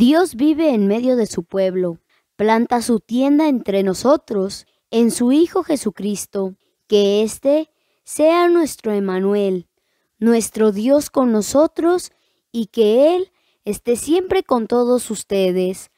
Dios vive en medio de su pueblo, planta su tienda entre nosotros, en su Hijo Jesucristo, que éste sea nuestro Emanuel, nuestro Dios con nosotros y que Él esté siempre con todos ustedes.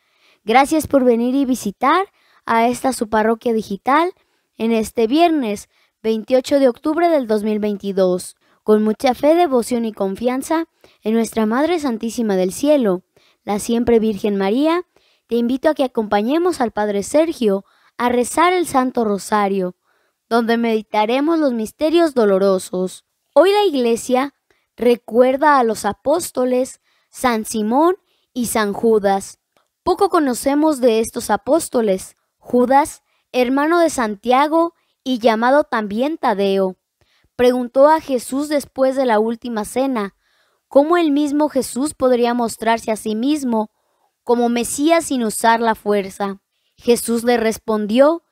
Gracias por venir y visitar a esta su parroquia digital en este viernes 28 de octubre del 2022, con mucha fe, devoción y confianza en nuestra Madre Santísima del Cielo, la siempre Virgen María, te invito a que acompañemos al Padre Sergio a rezar el Santo Rosario, donde meditaremos los misterios dolorosos. Hoy la Iglesia recuerda a los apóstoles San Simón y San Judas. Poco conocemos de estos apóstoles. Judas, hermano de Santiago y llamado también Tadeo, preguntó a Jesús después de la última cena, ¿cómo el mismo Jesús podría mostrarse a sí mismo como Mesías sin usar la fuerza? Jesús le respondió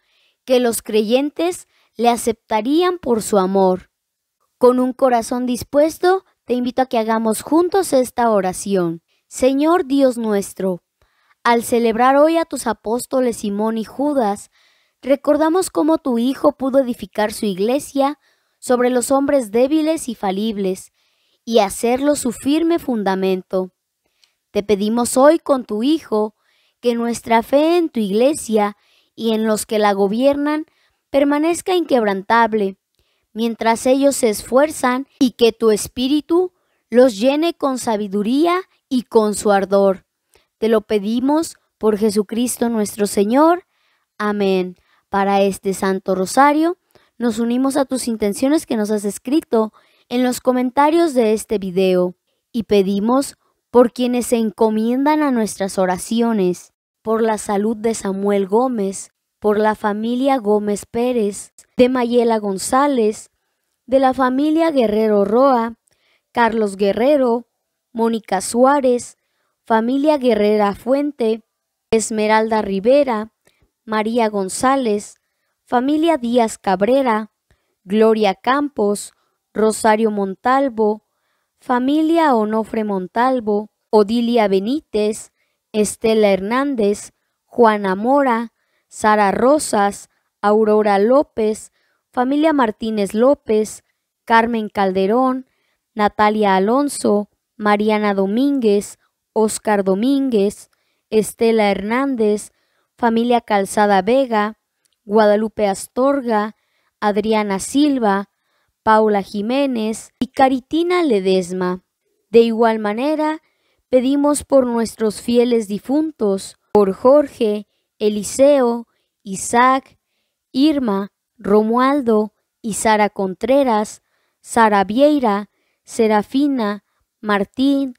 que los creyentes le aceptarían por su amor. Con un corazón dispuesto, te invito a que hagamos juntos esta oración. Señor Dios nuestro, al celebrar hoy a tus apóstoles Simón y Judas, recordamos cómo tu Hijo pudo edificar su iglesia sobre los hombres débiles y falibles y hacerlo su firme fundamento. Te pedimos hoy con tu Hijo que nuestra fe en tu iglesia y en los que la gobiernan permanezca inquebrantable mientras ellos se esfuerzan y que tu espíritu los llene con sabiduría y con su ardor. Te lo pedimos por Jesucristo nuestro Señor. Amén. Para este Santo Rosario, nos unimos a tus intenciones que nos has escrito en los comentarios de este video y pedimos por quienes se encomiendan a nuestras oraciones, por la salud de Samuel Gómez, por la familia Gómez Pérez, de Mayela González, de la familia Guerrero Roa, Carlos Guerrero, Mónica Suárez, familia Guerrera Fuente, Esmeralda Rivera, María González, familia Díaz Cabrera, Gloria Campos, Rosario Montalvo, familia Onofre Montalvo, Odilia Benítez, Estela Hernández, Juana Mora, Sara Rosas, Aurora López, familia Martínez López, Carmen Calderón, Natalia Alonso, Mariana Domínguez, Oscar Domínguez, Estela Hernández, familia Calzada Vega, Guadalupe Astorga, Adriana Silva, Paula Jiménez y Caritina Ledesma. De igual manera, pedimos por nuestros fieles difuntos, por Jorge, Eliseo, Isaac, Irma, Romualdo y Sara Contreras, Sara Vieira, Serafina, Martín,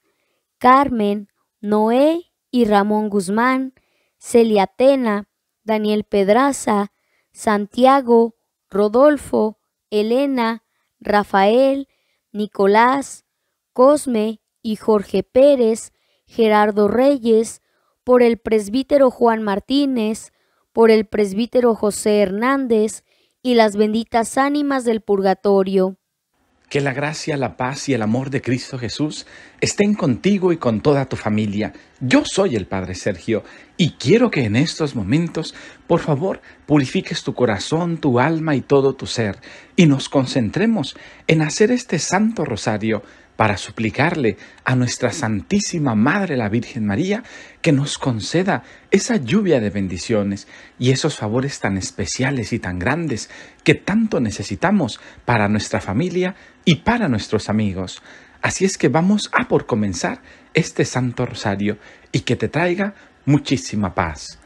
Carmen, Noé y Ramón Guzmán, Celia Tena, Daniel Pedraza, Santiago, Rodolfo, Elena, Rafael, Nicolás, Cosme y Jorge Pérez, Gerardo Reyes, por el presbítero Juan Martínez, por el presbítero José Hernández y las benditas ánimas del purgatorio. Que la gracia, la paz y el amor de Cristo Jesús estén contigo y con toda tu familia. Yo soy el Padre Sergio y quiero que en estos momentos, por favor, purifiques tu corazón, tu alma y todo tu ser y nos concentremos en hacer este Santo Rosario para suplicarle a nuestra Santísima Madre la Virgen María que nos conceda esa lluvia de bendiciones y esos favores tan especiales y tan grandes que tanto necesitamos para nuestra familia y para nuestros amigos. Así es que vamos a por comenzar este Santo Rosario y que te traiga muchísima paz.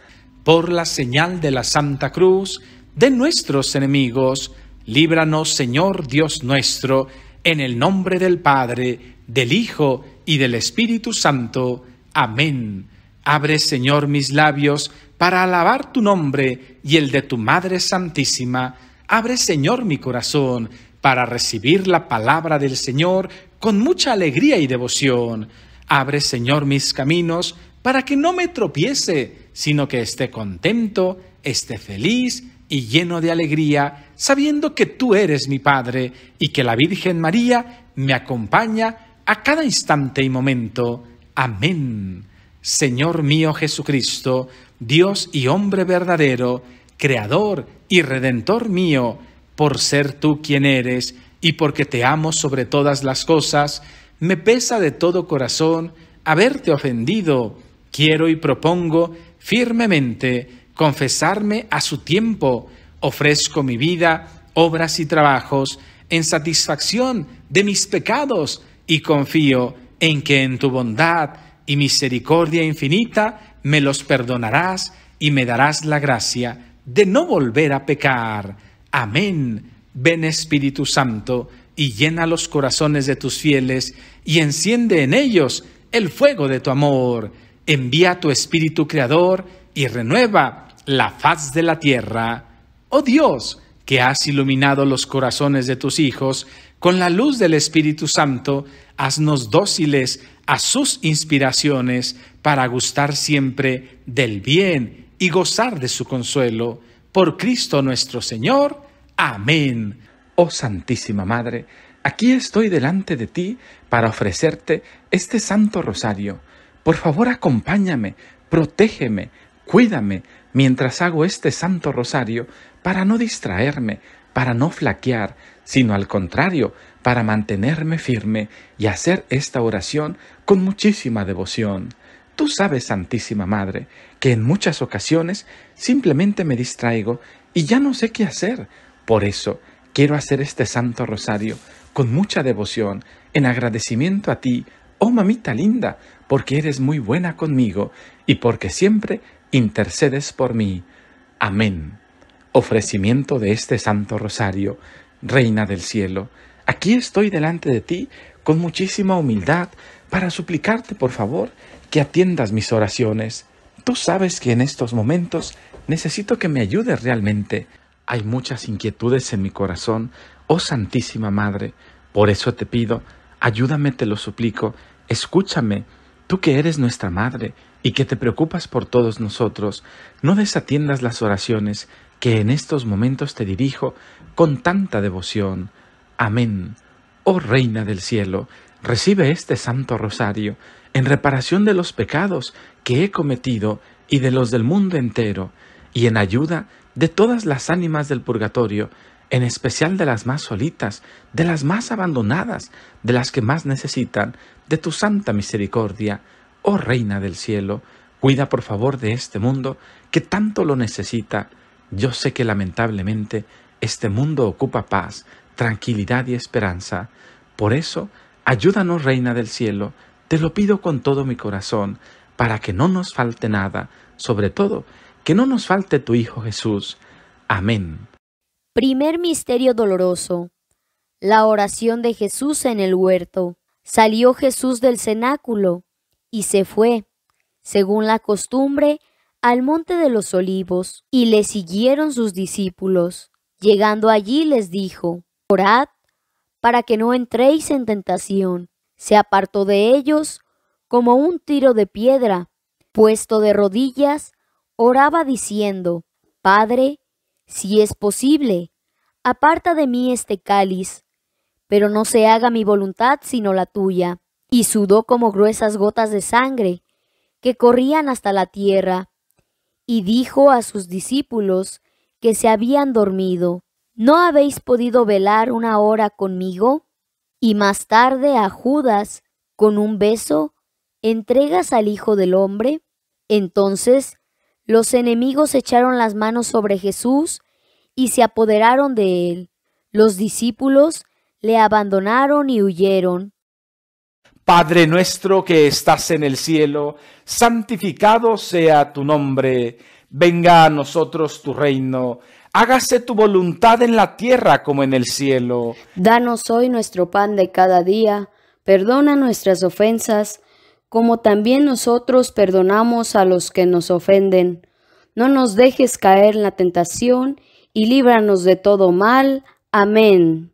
Por la señal de la Santa Cruz de nuestros enemigos, líbranos Señor Dios nuestro, en el nombre del Padre, del Hijo y del Espíritu Santo. Amén. Abre, Señor, mis labios para alabar tu nombre y el de tu Madre Santísima. Abre, Señor, mi corazón para recibir la palabra del Señor con mucha alegría y devoción. Abre, Señor, mis caminos para que no me tropiece, sino que esté contento, esté feliz y lleno de alegría, sabiendo que tú eres mi Padre y que la Virgen María me acompaña a cada instante y momento. Amén. Señor mío Jesucristo, Dios y hombre verdadero, Creador y Redentor mío, por ser tú quien eres y porque te amo sobre todas las cosas, me pesa de todo corazón haberte ofendido. Quiero y propongo firmemente confesarme a su tiempo. Ofrezco mi vida, obras y trabajos en satisfacción de mis pecados y confío en que en tu bondad y misericordia infinita me los perdonarás y me darás la gracia de no volver a pecar. Amén. Ven Espíritu Santo y llena los corazones de tus fieles y enciende en ellos el fuego de tu amor. Envía tu Espíritu Creador y renueva la faz de la tierra. Oh Dios, que has iluminado los corazones de tus hijos con la luz del Espíritu Santo, haznos dóciles a sus inspiraciones para gustar siempre del bien y gozar de su consuelo. Por Cristo nuestro Señor. Amén. Oh Santísima Madre, aquí estoy delante de ti para ofrecerte este Santo Rosario. Por favor, acompáñame, protégeme, cuídame mientras hago este Santo Rosario para no distraerme, para no flaquear, sino al contrario, para mantenerme firme y hacer esta oración con muchísima devoción. Tú sabes, Santísima Madre, que en muchas ocasiones simplemente me distraigo y ya no sé qué hacer. Por eso quiero hacer este Santo Rosario con mucha devoción, en agradecimiento a ti, oh mamita linda, porque eres muy buena conmigo y porque siempre intercedes por mí. Amén. Ofrecimiento de este Santo Rosario, Reina del Cielo, aquí estoy delante de ti con muchísima humildad para suplicarte, por favor, que atiendas mis oraciones. Tú sabes que en estos momentos necesito que me ayudes realmente. Hay muchas inquietudes en mi corazón, oh Santísima Madre. Por eso te pido, ayúdame, te lo suplico, escúchame, tú que eres nuestra Madre y que te preocupas por todos nosotros, no desatiendas las oraciones que en estos momentos te dirijo con tanta devoción. Amén. Oh Reina del cielo, recibe este Santo Rosario en reparación de los pecados que he cometido y de los del mundo entero, y en ayuda de todas las ánimas del purgatorio, en especial de las más solitas, de las más abandonadas, de las que más necesitan de tu santa misericordia, oh Reina del cielo, cuida por favor de este mundo que tanto lo necesita. Yo sé que lamentablemente este mundo ocupa paz, tranquilidad y esperanza. Por eso, ayúdanos, Reina del cielo, te lo pido con todo mi corazón, para que no nos falte nada, sobre todo, que no nos falte tu Hijo Jesús. Amén. Primer misterio doloroso. La oración de Jesús en el huerto. Salió Jesús del cenáculo y se fue, según la costumbre, al monte de los olivos, y le siguieron sus discípulos. Llegando allí les dijo, Orad para que no entréis en tentación. Se apartó de ellos como un tiro de piedra, puesto de rodillas, oraba diciendo, Padre, si es posible, aparta de mí este cáliz, pero no se haga mi voluntad sino la tuya. Y sudó como gruesas gotas de sangre que corrían hasta la tierra, y dijo a sus discípulos que se habían dormido, ¿no habéis podido velar una hora conmigo? Y más tarde a Judas, con un beso, entregas al Hijo del Hombre. Entonces los enemigos echaron las manos sobre Jesús y se apoderaron de él. Los discípulos le abandonaron y huyeron. Padre nuestro que estás en el cielo, santificado sea tu nombre, venga a nosotros tu reino hágase tu voluntad en la tierra como en el cielo. Danos hoy nuestro pan de cada día, perdona nuestras ofensas, como también nosotros perdonamos a los que nos ofenden. No nos dejes caer en la tentación, y líbranos de todo mal. Amén.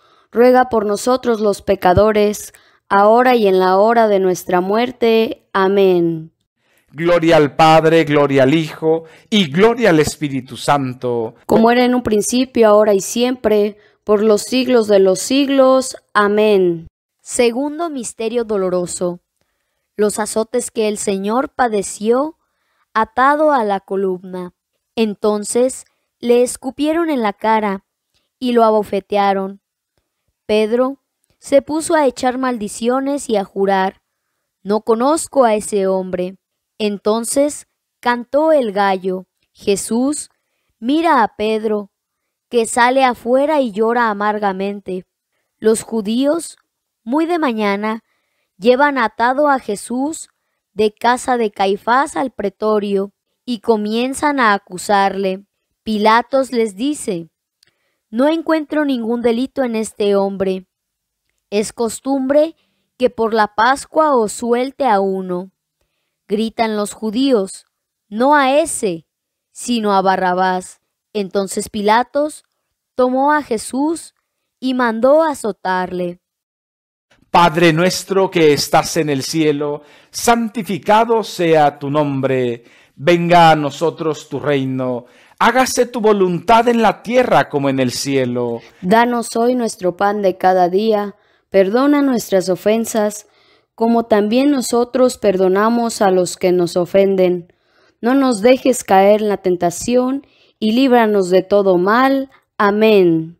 ruega por nosotros los pecadores, ahora y en la hora de nuestra muerte. Amén. Gloria al Padre, gloria al Hijo y gloria al Espíritu Santo. Como era en un principio, ahora y siempre, por los siglos de los siglos. Amén. Segundo misterio doloroso. Los azotes que el Señor padeció atado a la columna. Entonces le escupieron en la cara y lo abofetearon Pedro se puso a echar maldiciones y a jurar, no conozco a ese hombre. Entonces cantó el gallo. Jesús mira a Pedro, que sale afuera y llora amargamente. Los judíos, muy de mañana, llevan atado a Jesús de casa de Caifás al pretorio y comienzan a acusarle. Pilatos les dice, no encuentro ningún delito en este hombre. Es costumbre que por la Pascua os suelte a uno. Gritan los judíos, no a ese, sino a Barrabás. Entonces Pilatos tomó a Jesús y mandó azotarle. Padre nuestro que estás en el cielo, santificado sea tu nombre, venga a nosotros tu reino hágase tu voluntad en la tierra como en el cielo. Danos hoy nuestro pan de cada día, perdona nuestras ofensas, como también nosotros perdonamos a los que nos ofenden. No nos dejes caer en la tentación, y líbranos de todo mal. Amén.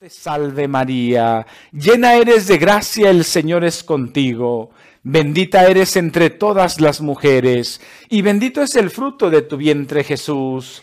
Te salve María, llena eres de gracia, el Señor es contigo. Bendita eres entre todas las mujeres, y bendito es el fruto de tu vientre Jesús.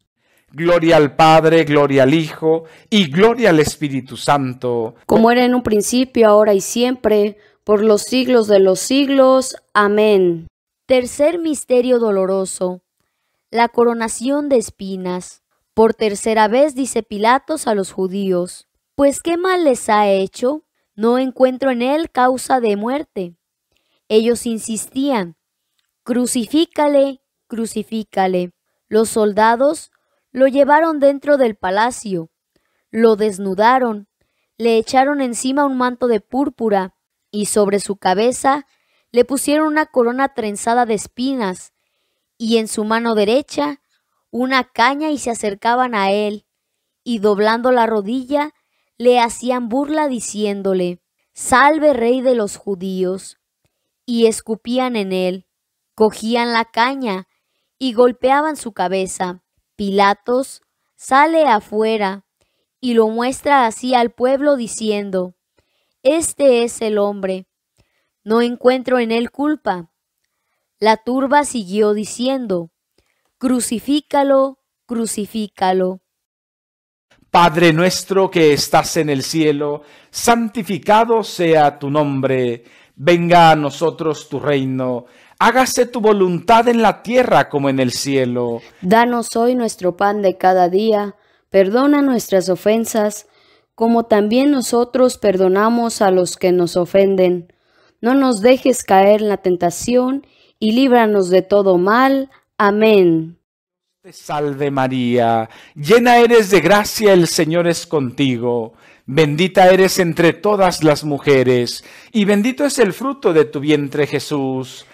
Gloria al Padre, gloria al Hijo y gloria al Espíritu Santo. Como era en un principio, ahora y siempre, por los siglos de los siglos. Amén. Tercer misterio doloroso. La coronación de espinas. Por tercera vez dice Pilatos a los judíos, pues qué mal les ha hecho, no encuentro en él causa de muerte. Ellos insistían, crucifícale, crucifícale. Los soldados lo llevaron dentro del palacio, lo desnudaron, le echaron encima un manto de púrpura y sobre su cabeza le pusieron una corona trenzada de espinas y en su mano derecha una caña y se acercaban a él y doblando la rodilla le hacían burla diciéndole, Salve rey de los judíos y escupían en él, cogían la caña y golpeaban su cabeza. Pilatos sale afuera y lo muestra así al pueblo diciendo, Este es el hombre, no encuentro en él culpa. La turba siguió diciendo, Crucifícalo, crucifícalo. Padre nuestro que estás en el cielo, santificado sea tu nombre Venga a nosotros tu reino, hágase tu voluntad en la tierra como en el cielo. Danos hoy nuestro pan de cada día, perdona nuestras ofensas, como también nosotros perdonamos a los que nos ofenden. No nos dejes caer en la tentación, y líbranos de todo mal. Amén. Te salve María, llena eres de gracia, el Señor es contigo. Bendita eres entre todas las mujeres, y bendito es el fruto de tu vientre Jesús.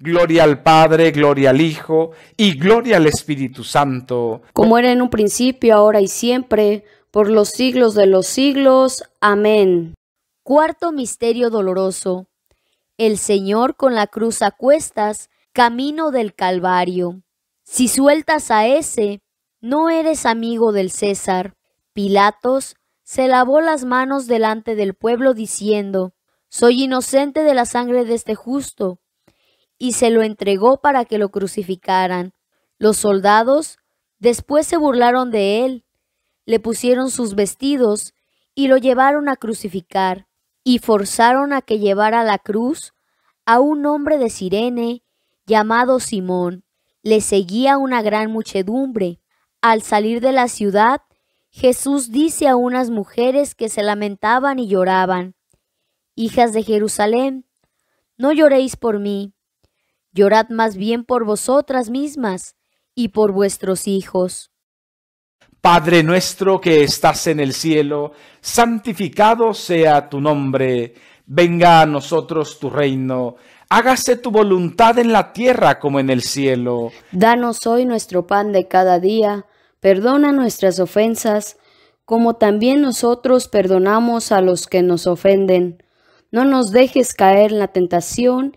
Gloria al Padre, gloria al Hijo y gloria al Espíritu Santo. Como era en un principio, ahora y siempre, por los siglos de los siglos. Amén. Cuarto Misterio Doloroso. El Señor con la cruz a cuestas, camino del Calvario. Si sueltas a ese, no eres amigo del César. Pilatos se lavó las manos delante del pueblo diciendo, Soy inocente de la sangre de este justo, y se lo entregó para que lo crucificaran. Los soldados después se burlaron de él, le pusieron sus vestidos y lo llevaron a crucificar, y forzaron a que llevara la cruz a un hombre de Sirene llamado Simón. Le seguía una gran muchedumbre. Al salir de la ciudad, Jesús dice a unas mujeres que se lamentaban y lloraban, Hijas de Jerusalén, no lloréis por mí, llorad más bien por vosotras mismas y por vuestros hijos. Padre nuestro que estás en el cielo, santificado sea tu nombre, venga a nosotros tu reino, hágase tu voluntad en la tierra como en el cielo. Danos hoy nuestro pan de cada día Perdona nuestras ofensas, como también nosotros perdonamos a los que nos ofenden. No nos dejes caer en la tentación,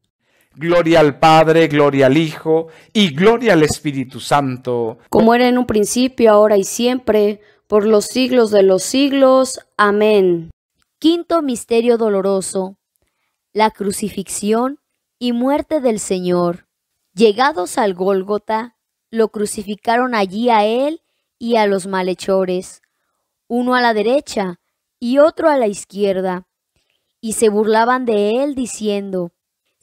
Gloria al Padre, gloria al Hijo, y gloria al Espíritu Santo. Como era en un principio, ahora y siempre, por los siglos de los siglos. Amén. Quinto misterio doloroso. La crucifixión y muerte del Señor. Llegados al Gólgota, lo crucificaron allí a él y a los malhechores, uno a la derecha y otro a la izquierda, y se burlaban de él diciendo,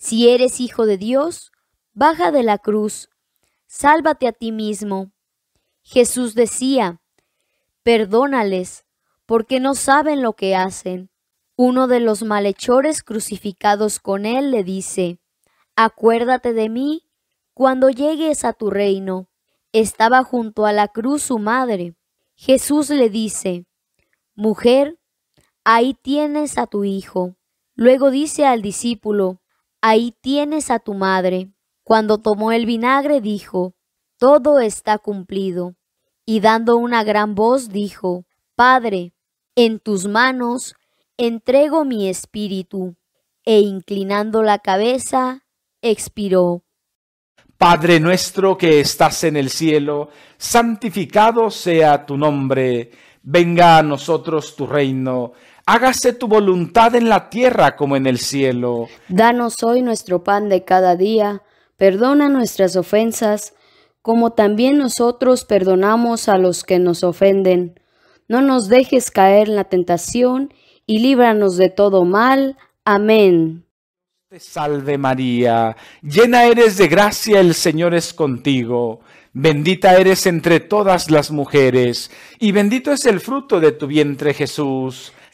Si eres hijo de Dios, baja de la cruz, sálvate a ti mismo. Jesús decía, Perdónales, porque no saben lo que hacen. Uno de los malhechores crucificados con él le dice, Acuérdate de mí cuando llegues a tu reino. Estaba junto a la cruz su madre. Jesús le dice, Mujer, ahí tienes a tu hijo. Luego dice al discípulo, Ahí tienes a tu madre. Cuando tomó el vinagre dijo, Todo está cumplido y dando una gran voz dijo, Padre, en tus manos entrego mi espíritu, e inclinando la cabeza, expiró. Padre nuestro que estás en el cielo, santificado sea tu nombre, venga a nosotros tu reino, hágase tu voluntad en la tierra como en el cielo. Danos hoy nuestro pan de cada día, Perdona nuestras ofensas, como también nosotros perdonamos a los que nos ofenden. No nos dejes caer en la tentación, y líbranos de todo mal. Amén. Te salve María, llena eres de gracia, el Señor es contigo. Bendita eres entre todas las mujeres, y bendito es el fruto de tu vientre Jesús.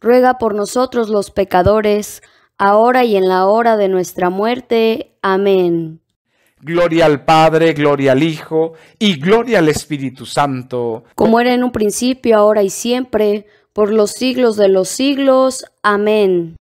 ruega por nosotros los pecadores, ahora y en la hora de nuestra muerte. Amén. Gloria al Padre, gloria al Hijo y gloria al Espíritu Santo. Como era en un principio, ahora y siempre, por los siglos de los siglos. Amén.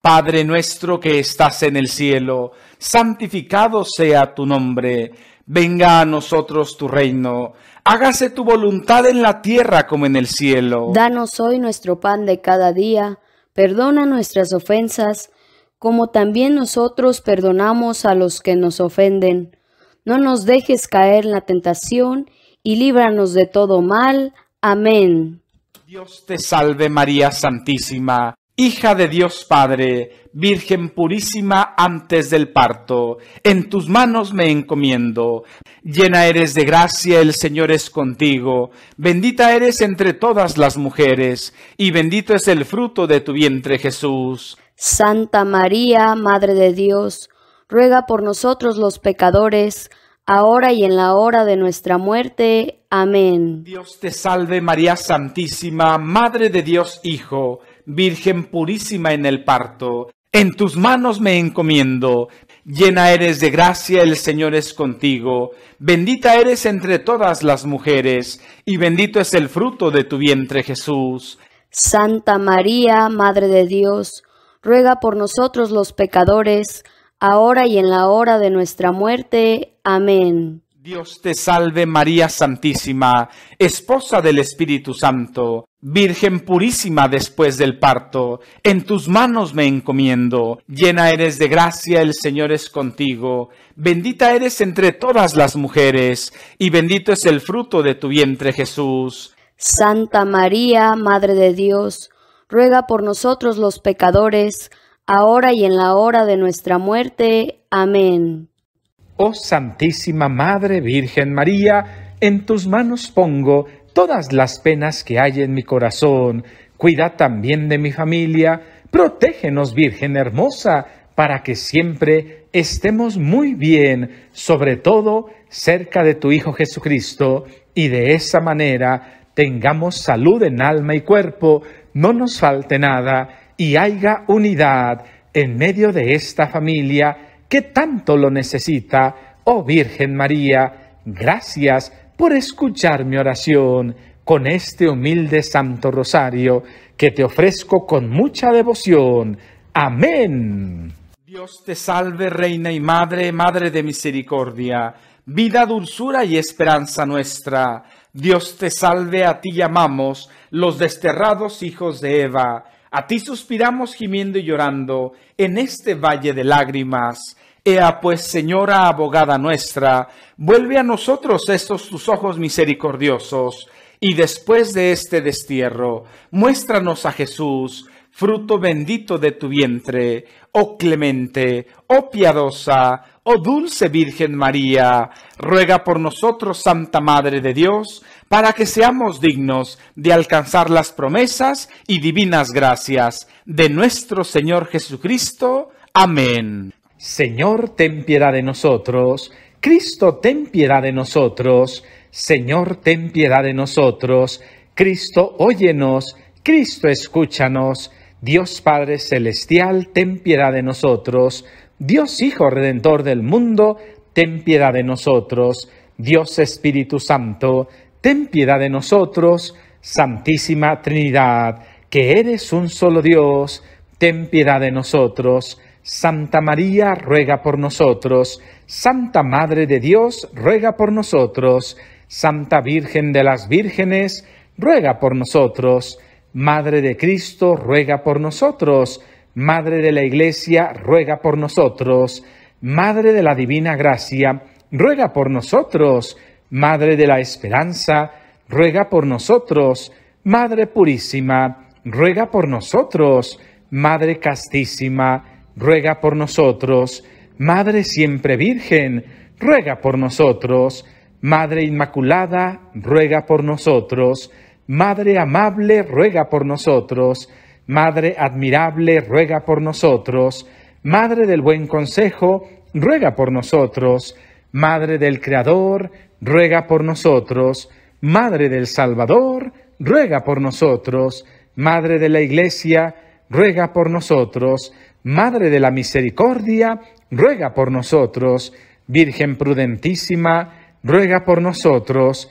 Padre nuestro que estás en el cielo, santificado sea tu nombre. Venga a nosotros tu reino hágase tu voluntad en la tierra como en el cielo. Danos hoy nuestro pan de cada día, perdona nuestras ofensas, como también nosotros perdonamos a los que nos ofenden. No nos dejes caer en la tentación, y líbranos de todo mal. Amén. Dios te salve María Santísima Hija de Dios Padre, Virgen purísima antes del parto, en tus manos me encomiendo. Llena eres de gracia, el Señor es contigo. Bendita eres entre todas las mujeres, y bendito es el fruto de tu vientre Jesús. Santa María, Madre de Dios, ruega por nosotros los pecadores, ahora y en la hora de nuestra muerte. Amén. Dios te salve María Santísima, Madre de Dios Hijo Virgen purísima en el parto, en tus manos me encomiendo. Llena eres de gracia, el Señor es contigo. Bendita eres entre todas las mujeres, y bendito es el fruto de tu vientre Jesús. Santa María, Madre de Dios, ruega por nosotros los pecadores, ahora y en la hora de nuestra muerte. Amén. Dios te salve María Santísima, esposa del Espíritu Santo, Virgen purísima después del parto, en tus manos me encomiendo, llena eres de gracia, el Señor es contigo, bendita eres entre todas las mujeres, y bendito es el fruto de tu vientre Jesús. Santa María, Madre de Dios, ruega por nosotros los pecadores, ahora y en la hora de nuestra muerte. Amén. Oh Santísima Madre Virgen María, en tus manos pongo todas las penas que hay en mi corazón. Cuida también de mi familia. Protégenos, Virgen hermosa, para que siempre estemos muy bien, sobre todo cerca de tu Hijo Jesucristo, y de esa manera tengamos salud en alma y cuerpo, no nos falte nada y haya unidad en medio de esta familia que tanto lo necesita. Oh Virgen María, gracias por escuchar mi oración con este humilde Santo Rosario que te ofrezco con mucha devoción. Amén. Dios te salve, Reina y Madre, Madre de Misericordia, vida, dulzura y esperanza nuestra. Dios te salve, a ti llamamos, los desterrados hijos de Eva. A ti suspiramos gimiendo y llorando en este valle de lágrimas. Ea pues, Señora abogada nuestra, vuelve a nosotros estos tus ojos misericordiosos, y después de este destierro, muéstranos a Jesús, fruto bendito de tu vientre, oh clemente, oh piadosa, oh dulce Virgen María, ruega por nosotros, Santa Madre de Dios, para que seamos dignos de alcanzar las promesas y divinas gracias de nuestro Señor Jesucristo. Amén. Señor, ten piedad de nosotros. Cristo, ten piedad de nosotros. Señor, ten piedad de nosotros. Cristo, óyenos. Cristo, escúchanos. Dios Padre Celestial, ten piedad de nosotros. Dios Hijo Redentor del mundo, ten piedad de nosotros. Dios Espíritu Santo, ten piedad de nosotros. Santísima Trinidad, que eres un solo Dios, ten piedad de nosotros. Santa María, ruega por nosotros. Santa Madre de Dios, ruega por nosotros. Santa Virgen de las Vírgenes, ruega por nosotros. Madre de Cristo, ruega por nosotros. Madre de la Iglesia, ruega por nosotros. Madre de la Divina Gracia, ruega por nosotros. Madre de la Esperanza, ruega por nosotros. Madre Purísima, ruega por nosotros. Madre Castísima, ruega por nosotros. Madre siempre Virgen, ruega por nosotros. Madre Inmaculada, ruega por nosotros. Madre amable, ruega por nosotros. Madre admirable, ruega por nosotros. Madre del buen consejo, ruega por nosotros. Madre del Creador, ruega por nosotros. Madre del Salvador, ruega por nosotros. Madre de la Iglesia, ruega por nosotros. Madre de la Misericordia, ruega por nosotros. Virgen prudentísima, ruega por nosotros.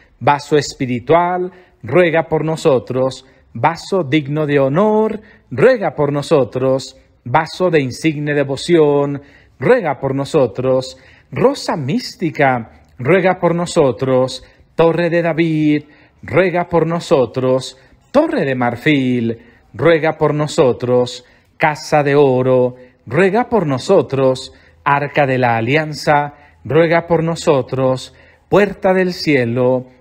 Vaso espiritual, ruega por nosotros. Vaso digno de honor, ruega por nosotros. Vaso de insigne devoción, ruega por nosotros. Rosa mística, ruega por nosotros. Torre de David, ruega por nosotros. Torre de marfil, ruega por nosotros. Casa de oro, ruega por nosotros, Arca de la Alianza, ruega por nosotros, Puerta del Cielo,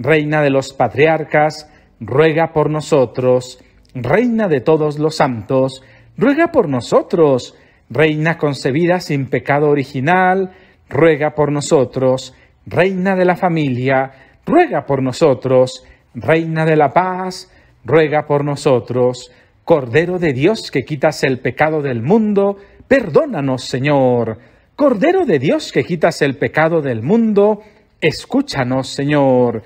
reina de los patriarcas, ruega por nosotros, reina de todos los santos, ruega por nosotros, reina concebida sin pecado original, ruega por nosotros, reina de la familia, ruega por nosotros, reina de la paz, ruega por nosotros, Cordero de Dios que quitas el pecado del mundo, perdónanos, Señor. Cordero de Dios que quitas el pecado del mundo, escúchanos, Señor.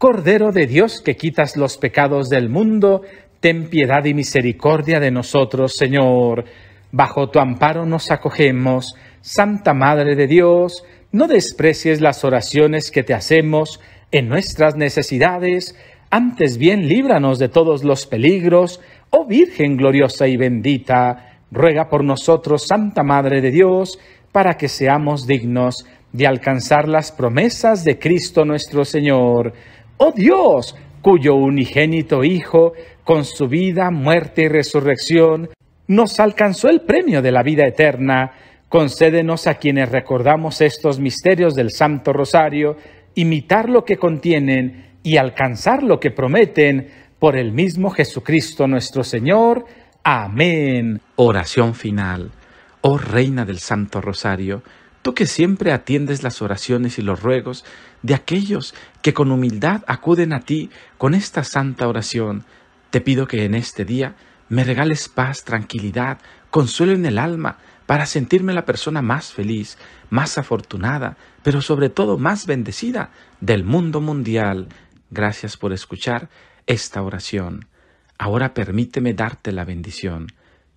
Cordero de Dios que quitas los pecados del mundo, ten piedad y misericordia de nosotros, Señor. Bajo tu amparo nos acogemos. Santa Madre de Dios, no desprecies las oraciones que te hacemos en nuestras necesidades, antes bien líbranos de todos los peligros, oh Virgen gloriosa y bendita, ruega por nosotros, Santa Madre de Dios, para que seamos dignos de alcanzar las promesas de Cristo nuestro Señor. Oh Dios, cuyo unigénito Hijo, con su vida, muerte y resurrección, nos alcanzó el premio de la vida eterna, concédenos a quienes recordamos estos misterios del Santo Rosario, imitar lo que contienen y alcanzar lo que prometen por el mismo Jesucristo nuestro Señor. Amén. Oración final. Oh Reina del Santo Rosario, tú que siempre atiendes las oraciones y los ruegos de aquellos que con humildad acuden a ti con esta santa oración, te pido que en este día me regales paz, tranquilidad, consuelo en el alma, para sentirme la persona más feliz, más afortunada, pero sobre todo más bendecida del mundo mundial. Gracias por escuchar esta oración. Ahora permíteme darte la bendición.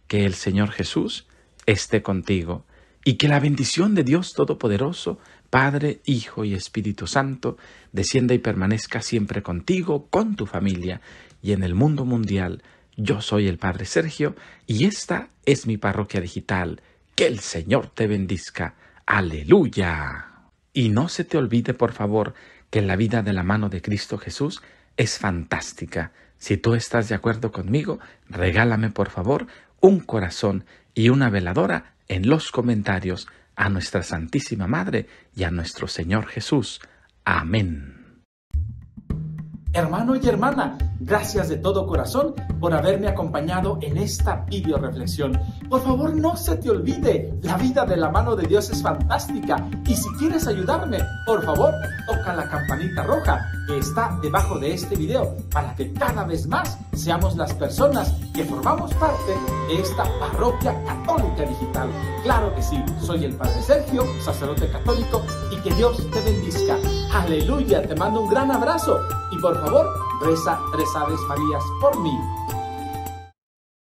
Que el Señor Jesús esté contigo y que la bendición de Dios Todopoderoso, Padre, Hijo y Espíritu Santo, descienda y permanezca siempre contigo, con tu familia y en el mundo mundial. Yo soy el Padre Sergio y esta es mi parroquia digital. Que el Señor te bendizca. Aleluya. Y no se te olvide, por favor, que la vida de la mano de Cristo Jesús es fantástica. Si tú estás de acuerdo conmigo, regálame por favor un corazón y una veladora en los comentarios a nuestra Santísima Madre y a nuestro Señor Jesús. Amén. Hermano y hermana, gracias de todo corazón por haberme acompañado en esta video reflexión. Por favor, no se te olvide, la vida de la mano de Dios es fantástica. Y si quieres ayudarme, por favor, toca la campanita roja que está debajo de este video para que cada vez más seamos las personas que formamos parte de esta parroquia católica digital. Claro que sí, soy el Padre Sergio, sacerdote católico, y que Dios te bendiga. Aleluya, te mando un gran abrazo por favor, reza tres Aves Marías por mí.